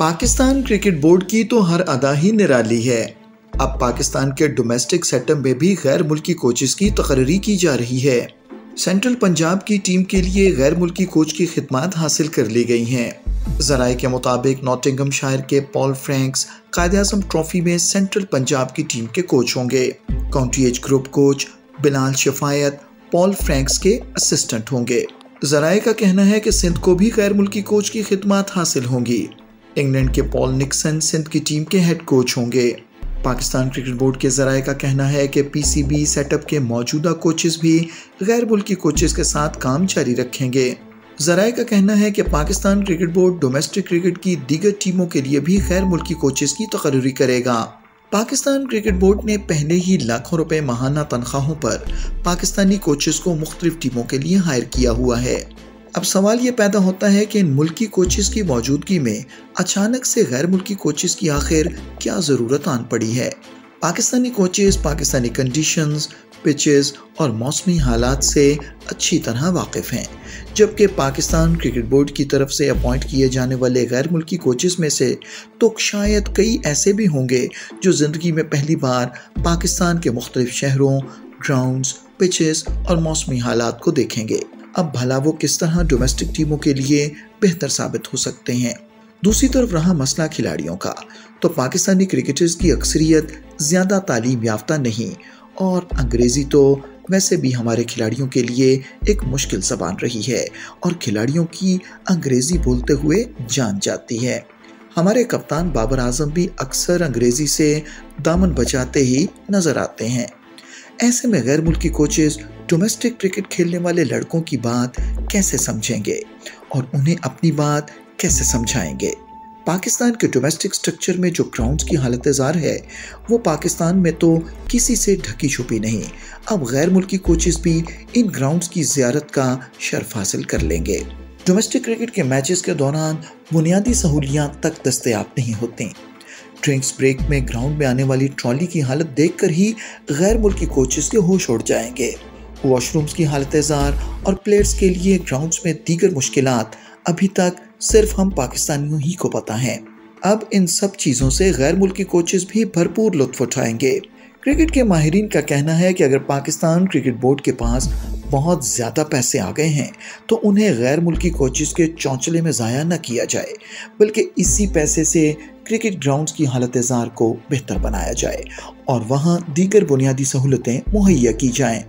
Pakistan cricket board की तो हर अदा ही निराली है। अब पाकिस्तान के डोमेस्टिक सेटअप में भी गैर मुल्की कोचेस की तकर्री की जा रही है। सेंट्रल पंजाब की टीम के लिए गैर मुल्की कोच की खिदमत हासिल कर ली गई हैं। जराए के मुताबिक नॉटिंगम शायर के पॉल फ्रैंक्स कायद अजम ट्रॉफी में सेंट्रल पंजाब की टीम के कोच होंगे। County age group coach Bilal Shafayat Paul Franks के असिस्टेंट होंगे। जराए का कहना है कि सिंध को भी गैर मुल्की कोच की खिदमत हासिल होंगी। इंग्लैंड के पॉल निक्सन सिंध की टीम के हेड कोच होंगे। पाकिस्तान क्रिकेट बोर्ड के जराए का कहना है कि पीसीबी सेटअप के मौजूदा कोचेस भी गैर मुल्की कोचेस के साथ काम जारी रखेंगे। जराए का कहना है कि Pakistan cricket board domestic cricket की दीगर टीमों के लिए भी गैर मुल्की कोचेस की तकर्री करेगा। पाकिस्तान क्रिकेट बोर्ड ने पहले ही लाखों रुपए महाना तनख्वाहों पर पाकिस्तानी कोचेस को मुख्तलिफ़ टीमों के लिए हायर किया हुआ है। अब सवाल ये पैदा होता है कि इन मुल्की कोचेस की मौजूदगी में अचानक से गैर मुल्की कोचेस की आखिर क्या ज़रूरत आन पड़ी है? Pakistani coaches, Pakistani conditions pitches और मौसमी हालात से अच्छी तरह वाकिफ़ हैं। जबकि पाकिस्तान क्रिकेट बोर्ड की तरफ़ से अपॉइंट किए जाने वाले गैर मुल्की कोचेस में से तो शायद कई ऐसे भी होंगे जो ज़िंदगी में पहली बार पाकिस्तान के मुख्तलिफ़ शहरों ग्राउंड्स पिचेस और मौसमी हालात को देखेंगे। अब भला वो किस तरह डोमेस्टिक टीमों के लिए बेहतर साबित हो सकते हैं? दूसरी तरफ़ रहा मसला खिलाड़ियों का। तो पाकिस्तानी क्रिकेटर्स की अक्सरियत ज़्यादा तालीम याफ्ता नहीं, और अंग्रेज़ी तो वैसे भी हमारे खिलाड़ियों के लिए एक मुश्किल जबान रही है, और खिलाड़ियों की अंग्रेज़ी बोलते हुए जान जाती है। हमारे कप्तान बाबर आज़म भी अक्सर अंग्रेज़ी से दामन बचाते ही नज़र आते हैं। ऐसे में गैर मुल्की कोचेस डोमेस्टिक क्रिकेट खेलने वाले लड़कों की बात कैसे समझेंगे और उन्हें अपनी बात कैसे समझाएँगे? पाकिस्तान के डोमेस्टिक स्ट्रक्चर में जो ग्राउंड्स की हालत जार है, वो पाकिस्तान में तो किसी से ढकी छुपी नहीं। अब गैर मुल्की कोचेस भी इन ग्राउंड्स की जियारत का शर्फ हासिल कर लेंगे। डोमेस्टिक क्रिकेट के मैचेस के दौरान बुनियादी सहूलियात तक दस्तयाब नहीं होती। ड्रिंक्स ब्रेक में ग्राउंड में आने वाली ट्रॉली की हालत देखकर ही गैर मुल्की कोचेस के होश उड़ जाएँगे। वॉशरूम्स की हालत जार और प्लेयर्स के लिए ग्राउंड्स में दीगर मुश्किल अभी तक सिर्फ़ हम पाकिस्तानियों ही को पता है। अब इन सब चीज़ों से गैर मुल्की कोचेज भी भरपूर लुत्फ उठाएँगे। क्रिकेट के माहरीन का कहना है कि अगर पाकिस्तान क्रिकेट बोर्ड के पास बहुत ज़्यादा पैसे आ गए हैं तो उन्हें गैर मुल्की कोचेस के चौंचले में ज़ाया न किया जाए, बल्कि इसी पैसे से क्रिकेट ग्राउंड्स की हालत जार को बेहतर बनाया जाए और वहाँ दीगर बुनियादी सहूलतें मुहैया की जाएँ।